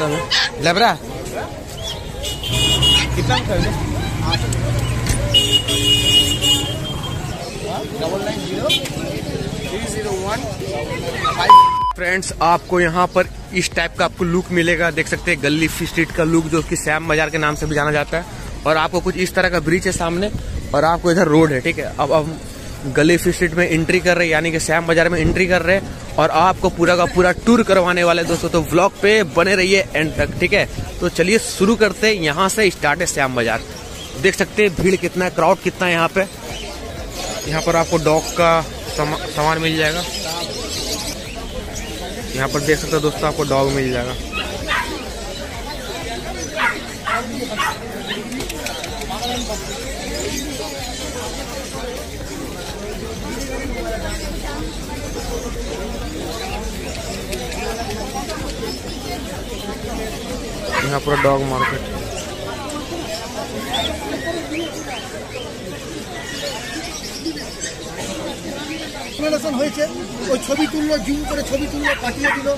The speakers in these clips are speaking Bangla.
Double nine zero three zero one friends आपको यहाँ पर इस टाइप का आपको लुक मिलेगा। देख सकते हैं, गली स्ट्रीट का लुक जो कि श्याम बाज़ार के नाम से भी जाना जाता है। और आपको कुछ इस तरह का ब्रिज है सामने, और आपको इधर रोड है, ठीक है? अब अब गली स्ट्रीट में एंट्री कर रहे हैं, यानी कि श्याम बाज़ार में एंट्री कर रहे हैं और आपको पूरा का पूरा टूर करवाने वाले दोस्तों तो व्लॉग पे बने रहिए एंड तक, ठीक है? तो चलिए शुरू करते हैं, यहाँ से स्टार्ट है श्याम बाज़ार। देख सकते हैं भीड़ कितना है क्राउड कितना है यहाँ पे। यहाँ पर आपको डॉग का सामान मिल जाएगा। यहाँ पर देख सकते हो दोस्तों, आपको डॉग मिल जाएगा। यहाँ पूरा डॉग मार्केट। এক্সপ্লেনেশন হয়েছে। ওই ছবি তুললো জুম করে ছবি তুললো, পাঠিয়ে দিল।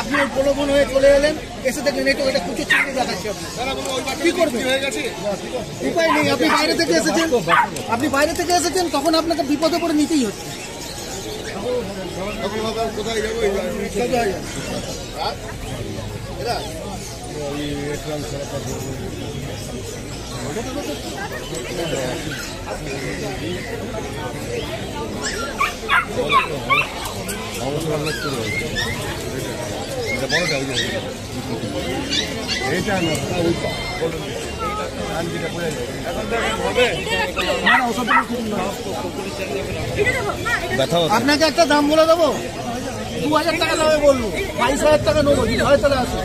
আপনি ওই প্রলোভন হয়ে চলে এলেন। এসে দেখলেন এই তো এটা কুচো চিংড়ি দেখাচ্ছে কি করবেন? উপায় নেই। আপনি বাইরে থেকে এসেছেন। আপনি বাইরে থেকে এসেছেন, তখন আপনাকে বিপদে পড়ে নিতেই হচ্ছে। আপনাকে একটা দাম বলে দেবো? দু হাজার টাকা দামে বলব বাইশ হাজার টাকা নেব হয় তাহলে আসুন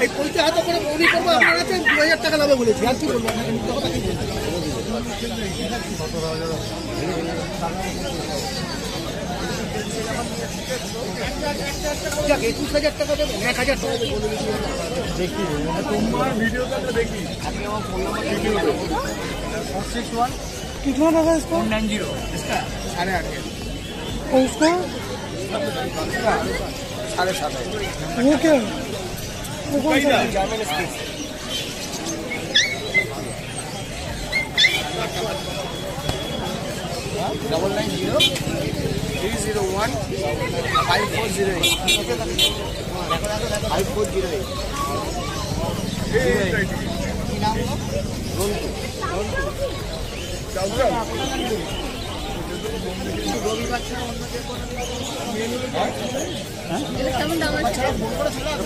এই পঁচিশ হাজার করে মৌলি করব আপনার কাছে দু হাজার টাকা লাগবে বলেছি। আর কি বলব? আপনাকে মিথ্যা কথা কি বলব? যাক একুশ হাজার টাকা দেবেন এক হাজার টাকা দেবেন বলে দিচ্ছি। कितना लगा इसको नाइन जीरो इसका साढ़े आठ और उसका साढ़े सात वो क्या वो कौन सा जामिन double nine zero three zero one five four zero eight five four zero eight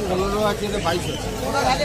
পনেরো আছে বাইশ আছে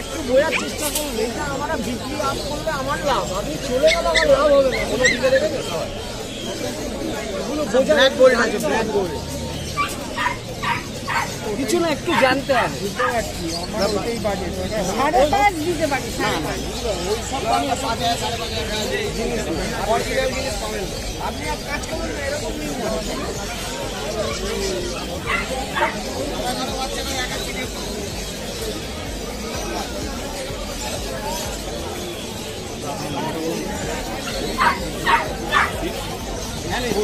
একটু বোঝার চেষ্টা করুন এটা আমরা বিক্রি লাভ করলে আমার লাভ আমি চলে গেলে আমার লাভ হবে না কোনো দিকে দেবেন এগুলো বোঝা ব্ল্যাক গোল্ড আছে ব্ল্যাক গোল্ড কিছু না একটু জানতে হবে। পাঁচ দিতে পারি সাড়ে পাঁচ আপনি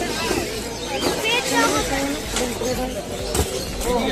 এক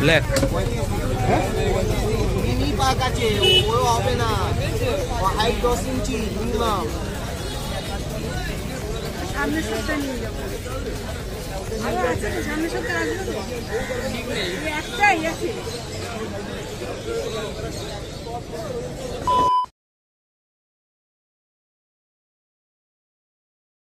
ব্ল্যাক মিনি পার্ক আছে ও- হবে না হাইট দশ ইঞ্চি সামনের সপ্তাহে নিয়ে যাব। আছে সপ্তাহে আসবে তো? একটাই আছে।